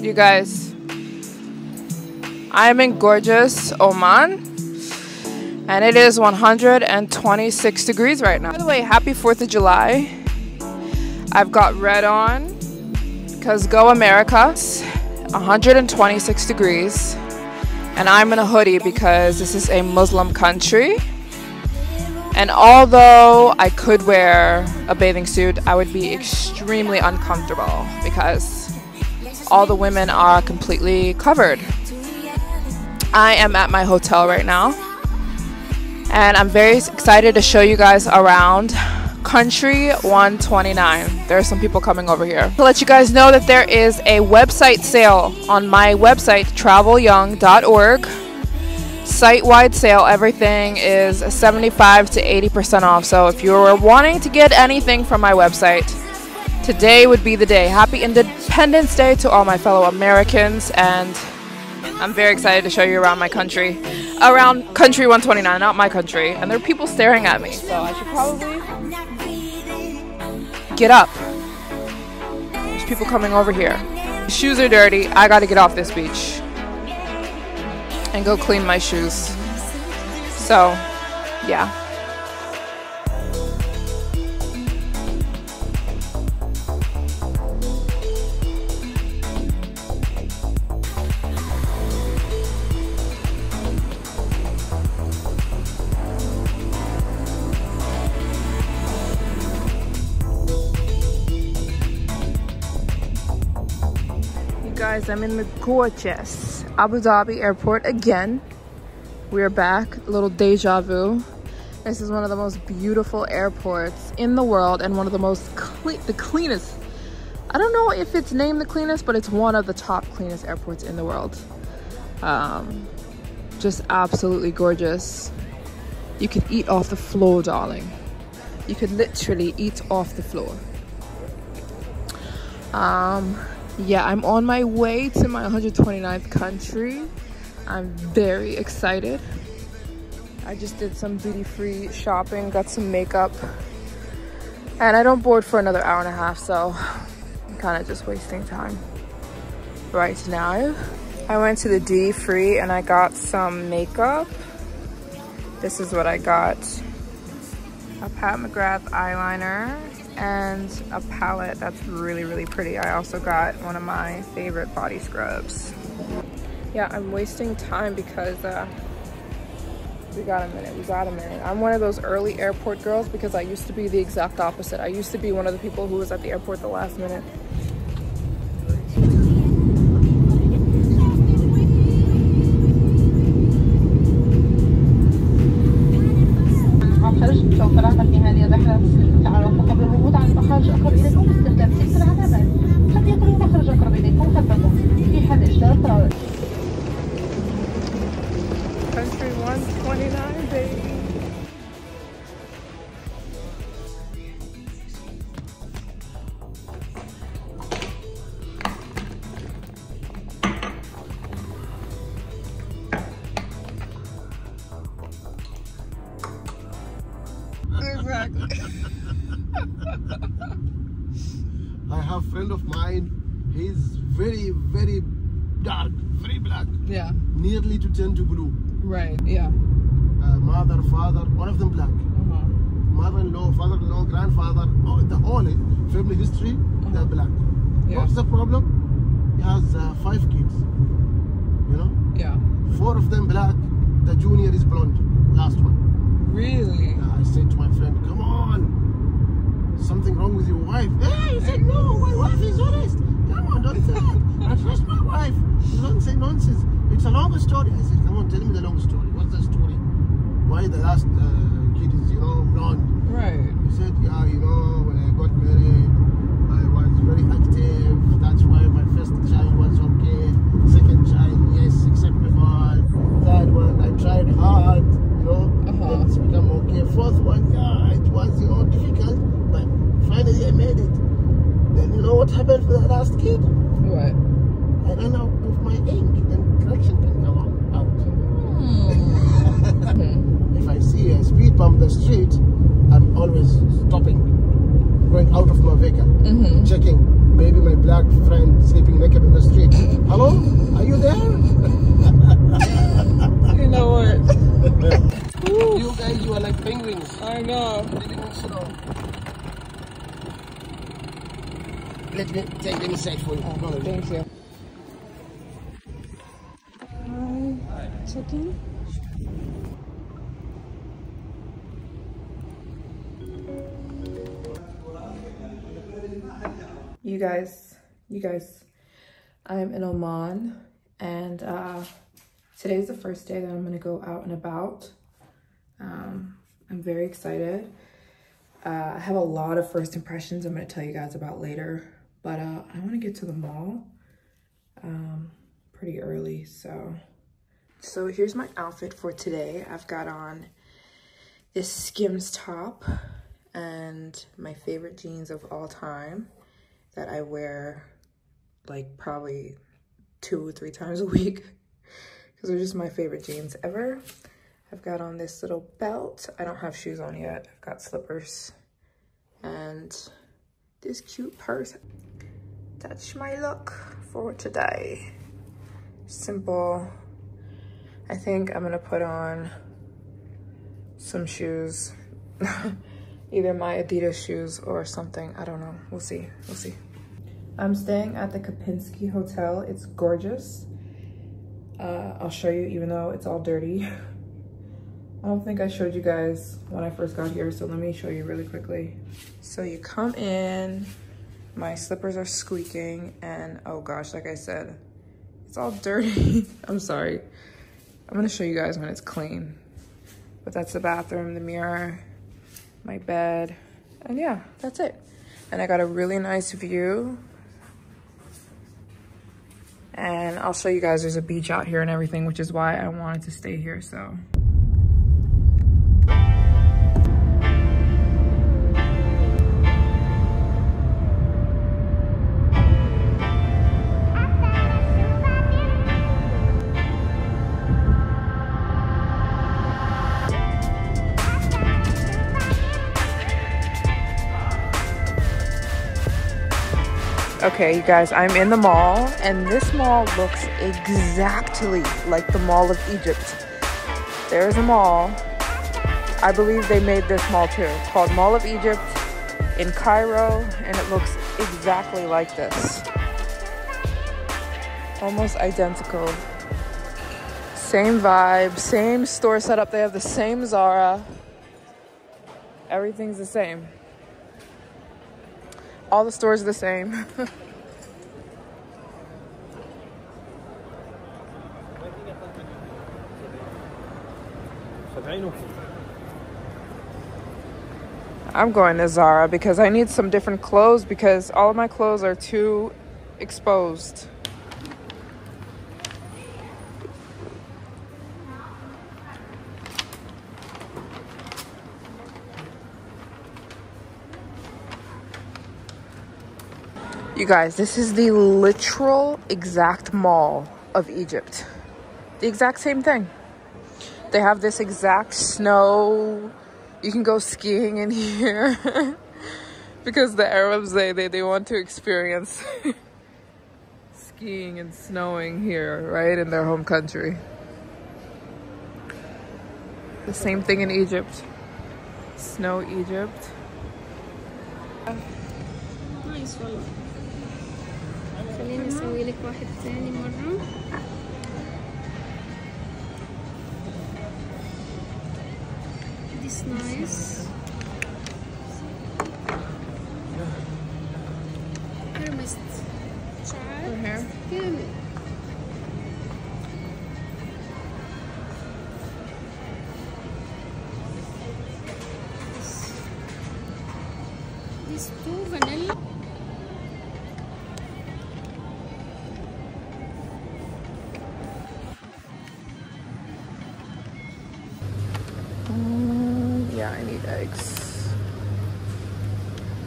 You guys, I'm in gorgeous Oman and it is 126 degrees right now. By the way, happy 4th of July. I've got red on because go America. 126 degrees and I'm in a hoodie because this is a Muslim country. And although I could wear a bathing suit, I would be extremely uncomfortable because all the women are completely covered. I am at my hotel right now and I'm very excited to show you guys around Country 129. There are some people coming over here. To let you guys know that there is a website sale on my website, travelyoung.org. Site-wide sale, everything is 75 to 80% off. So if you're wanting to get anything from my website, today would be the day. Happy Independence Day to all my fellow Americans and I'm very excited to show you around my country. Around country 129, not my country. And there are people staring at me, so I should probably get up. There's people coming over here. Shoes are dirty. I gotta get off this beach and go clean my shoes. So, yeah. You guys i'm in the gorgeous abu dhabi airport again. We're back. A little deja vu. This is one of the most beautiful airports in the world and one of the most clean the cleanest. I don't know if it's named the cleanest but it's one of the top cleanest airports in the world. Um, just absolutely gorgeous. You could eat off the floor darling. You could literally eat off the floor. Um, yeah i'm on my way to my 129th country. I'm very excited. I just did some duty-free shopping got some makeup. And i don't board for another hour and a half so i'm kind of just wasting time. Right now i went to the duty-free and i got some makeup. This is what i got. A pat mcgrath eyeliner and a palette that's really, really pretty. I also got one of my favorite body scrubs. Yeah, I'm wasting time because uh, we got a minute, we got a minute. I'm one of those early airport girls because I used to be the exact opposite. I used to be one of the people who was at the airport the last minute. مخرج سوف النهائية بحر تعرف قبل الهبوط على المخرج أقرب إليكم باستخدام سلك العلامات قد يكون المخرج أقرب إليكم خلفكم في حال إشدار الطائرة Country 129. I have a friend of mine. He's very, very dark, very black. Yeah. Nearly to turn to blue. Right. Yeah. Uh, mother, father, all of them black. Uh-huh. Mother-in-law, father-in-law, grandfather, oh, the whole family history, Uh-huh. they're black. Yeah. What's the problem? He has uh, five kids. You know, Yeah. four of them black. The junior is blonde. Last one. Really? I said to my friend, come on. Something wrong with your wife. Hey, he said, no, my wife is honest. Come on, don't say that. I trust my wife. You don't say nonsense. It's a long story. I said, come on, tell me the long story. What's the story? Why the last uh, kid is, you know, blonde? Right. He said, yeah, you know, when I got married, I was very active. what happened to the last kid? What? I ran out my ink and correction out. Mm. If I see a speed bump the street, I'm always stopping, going out of my vehicle, mm -hmm. checking. Maybe my black friend sleeping naked in the street. Hello? Are you there? you know what? you guys, you are like penguins. I know. Let me take them inside for you. Thank you. Hi, chicken. You guys, you guys, I'm in Oman and uh, today's the first day that I'm gonna go out and about. Um, I'm very excited. Uh, I have a lot of first impressions I'm gonna tell you guys about later, but uh, I wanna get to the mall um, pretty early, so. So here's my outfit for today. I've got on this Skims top and my favorite jeans of all time that I wear like probably two or three times a week because they're just my favorite jeans ever. I've got on this little belt. I don't have shoes on yet. I've got slippers and this cute purse. That's my look for today. Simple. I think I'm gonna put on some shoes. Either my Adidas shoes or something. I don't know. We'll see. We'll see. I'm staying at the Kempinski Hotel. It's gorgeous. Uh, I'll show you even though it's all dirty. I don't think I showed you guys when I first got here, so let me show you really quickly. So you come in, my slippers are squeaking, and oh gosh, like I said, it's all dirty. I'm sorry. I'm gonna show you guys when it's clean. But that's the bathroom, the mirror, my bed, and yeah, that's it. And I got a really nice view. And I'll show you guys there's a beach out here and everything, which is why I wanted to stay here, so. Okay, you guys, I'm in the mall, and this mall looks exactly like the Mall of Egypt. There's a mall. I believe they made this mall too, called Mall of Egypt in Cairo, and it looks exactly like this. Almost identical. Same vibe, same store setup. They have the same Zara. Everything's the same. All the stores are the same. I'm going to Zara because I need some different clothes because all of my clothes are too exposed. You guys, this is the literal exact mall of Egypt. The exact same thing. They have this exact snow. You can go skiing in here. because the Arabs, they, they, they want to experience skiing and snowing here, right? In their home country. The same thing in Egypt. Snow Egypt. Nice one. خليني أسوي لك واحد ثاني مرة. This nice. I eggs.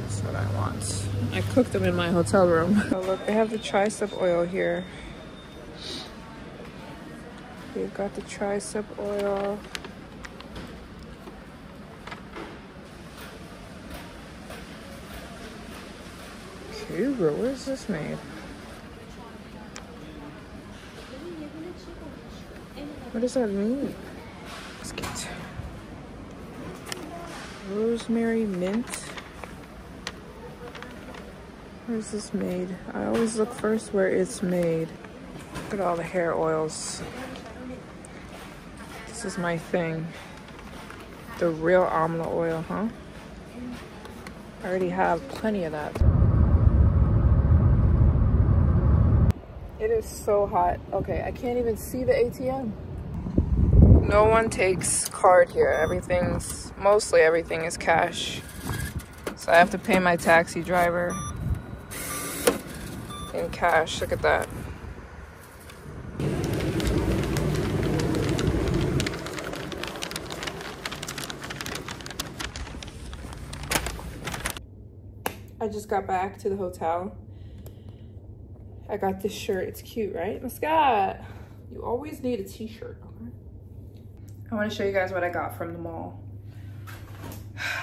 That's what I want. I cooked them in my hotel room. Oh, look, they have the Trichup oil here. We've got the Trichup oil. Cuba, where's this made? What does that mean? Let's get Rosemary mint. Where's this made? I always look first where it's made. Look at all the hair oils. This is my thing. The real almond oil, huh? I already have plenty of that. It is so hot. Okay, I can't even see the ATM. No one takes card here. Everything's, mostly everything is cash. So I have to pay my taxi driver in cash. Look at that. I just got back to the hotel. I got this shirt. It's cute, right? Scott, you always need a t-shirt. Okay? I want to show you guys what I got from the mall.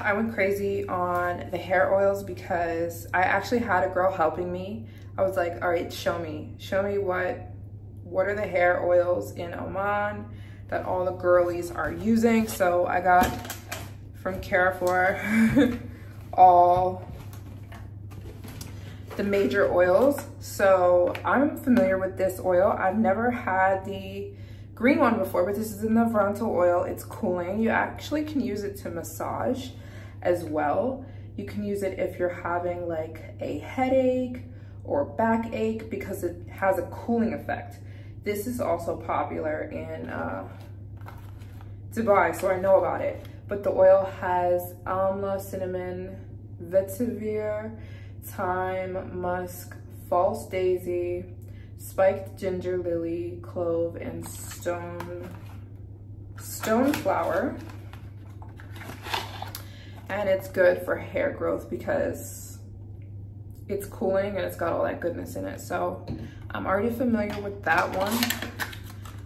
I went crazy on the hair oils because I actually had a girl helping me. I was like, all right, show me. Show me what, what are the hair oils in Oman that all the girlies are using. So I got from Carrefour all the major oils. So I'm familiar with this oil. I've never had the green one before, but this is in the Navratna oil. It's cooling. You actually can use it to massage as well. You can use it if you're having like a headache or backache because it has a cooling effect. This is also popular in uh, Dubai, so I know about it. But the oil has amla, cinnamon, vetiver, thyme, musk, false daisy, spiked ginger lily, clove, and stone, stone flower. And it's good for hair growth because it's cooling and it's got all that goodness in it. So I'm already familiar with that one,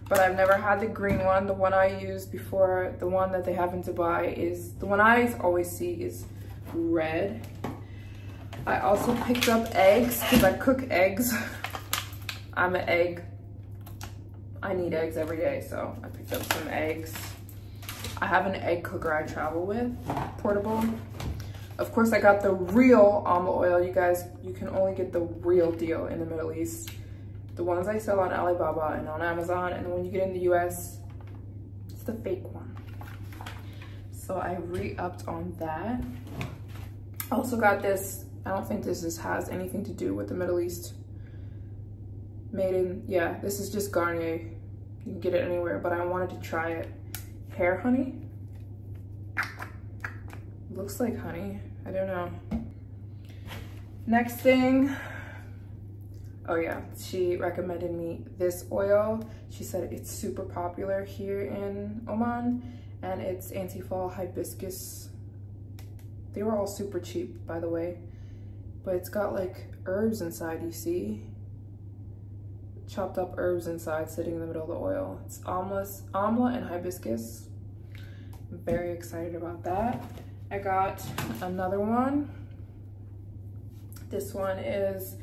but I've never had the green one. The one I used before, the one that they have in Dubai is, the one I always see is red. I also picked up eggs because I cook eggs. I'm an egg. I need eggs every day, so I picked up some eggs. I have an egg cooker I travel with, portable. Of course, I got the real almond oil. You guys, you can only get the real deal in the Middle East. The ones I sell on Alibaba and on Amazon, and when you get in the US, it's the fake one. So I re-upped on that. Also got this I don't think this is, has anything to do with the Middle East. Made in, yeah, this is just Garnier. You can get it anywhere, but I wanted to try it. Hair honey. Looks like honey. I don't know. Next thing. Oh yeah, she recommended me this oil. She said it's super popular here in Oman and it's anti-fall hibiscus. They were all super cheap, by the way but it's got like herbs inside, you see? Chopped up herbs inside sitting in the middle of the oil. It's amlas, amla and hibiscus. I'm very excited about that. I got another one. This one is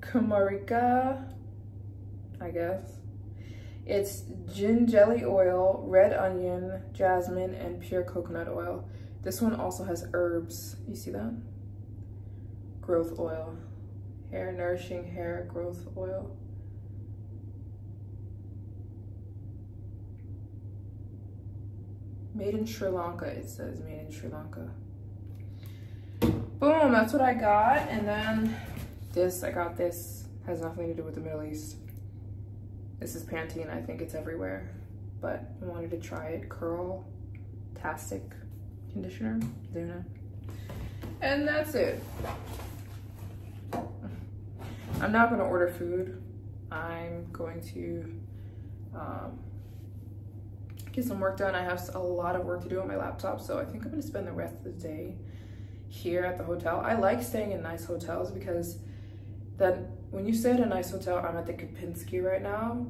Kumarika, I guess. It's gingelly oil, red onion, jasmine, and pure coconut oil. This one also has herbs. You see that? growth oil. Hair nourishing hair growth oil. Made in Sri Lanka, it says made in Sri Lanka. Boom, that's what I got. And then this, I got this, has nothing to do with the Middle East. This is Pantene, I think it's everywhere. But I wanted to try it. Curl Tastic Conditioner, Luna. And that's it. I'm not gonna order food. I'm going to um, get some work done. I have a lot of work to do on my laptop, so I think I'm gonna spend the rest of the day here at the hotel. I like staying in nice hotels because then when you stay at a nice hotel, I'm at the Kempinski right now,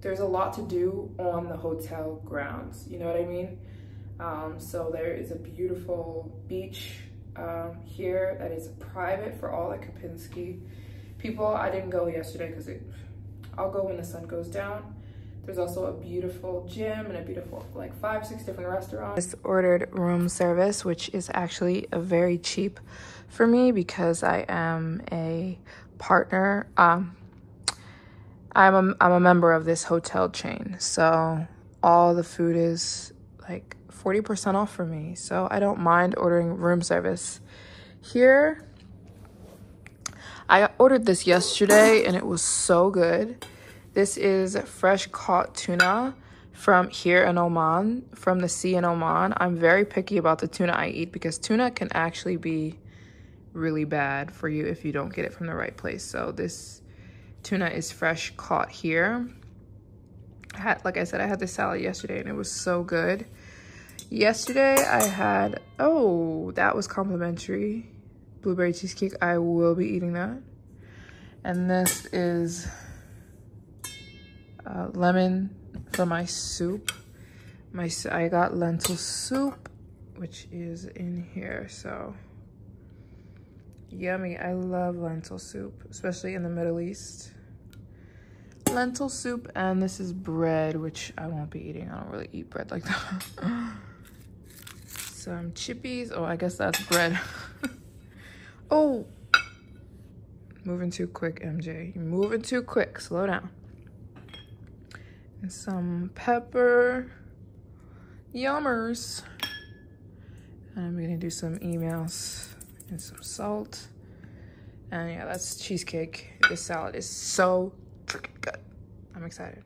there's a lot to do on the hotel grounds, you know what I mean? Um, so there is a beautiful beach um, here that is private for all the Kempinski people. I didn't go yesterday because I'll go when the sun goes down. There's also a beautiful gym and a beautiful, like five, six different restaurants. Ordered room service, which is actually a very cheap for me because I am a partner. Um, I'm a, I'm a member of this hotel chain. So all the food is like 40% off for me. So I don't mind ordering room service. Here, I ordered this yesterday and it was so good. This is fresh caught tuna from here in Oman, from the sea in Oman. I'm very picky about the tuna I eat because tuna can actually be really bad for you if you don't get it from the right place. So this tuna is fresh caught here. I had, like I said, I had this salad yesterday and it was so good. Yesterday I had, oh, that was complimentary. Blueberry cheesecake, I will be eating that. And this is uh, lemon for my soup. My I got lentil soup, which is in here, so yummy. I love lentil soup, especially in the Middle East. Lentil soup, and this is bread, which I won't be eating. I don't really eat bread like that. Some chippies. Oh, I guess that's bread. oh, moving too quick, MJ. You're moving too quick. Slow down and some pepper. Yummers. And I'm gonna do some emails and some salt. And yeah, that's cheesecake. This salad is so freaking good. I'm excited.